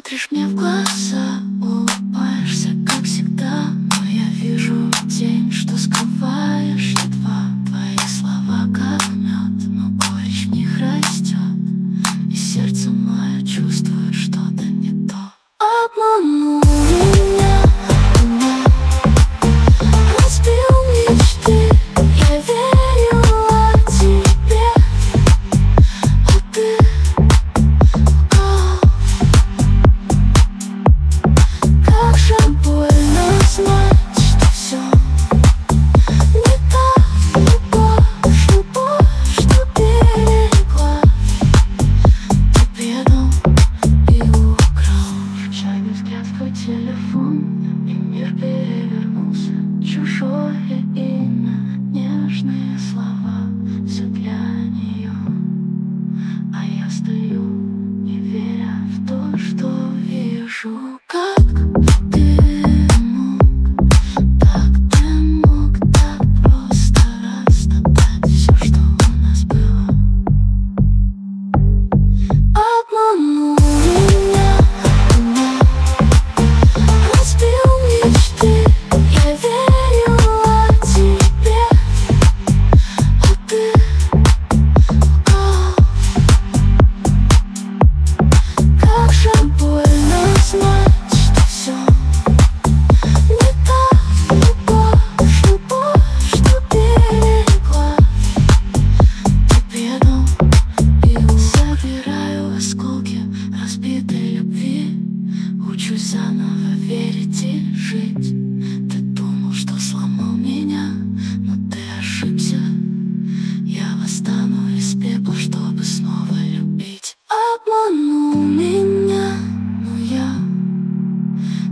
смотришь мне в глаза. что вижу, как ты мог, так ты мог так просто растоптать все, что у нас было. Обманул.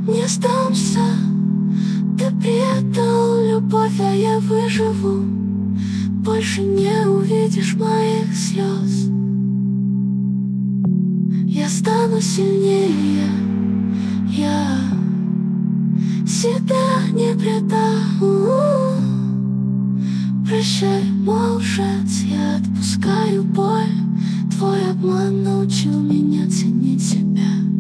не сдамся Ты предал любовь, а я выживу. Больше не увидишь моих слез. Я стану сильнее Я себя не предам. Прощай, мой я отпускаю боль. Твой обман научил меня ценить себя.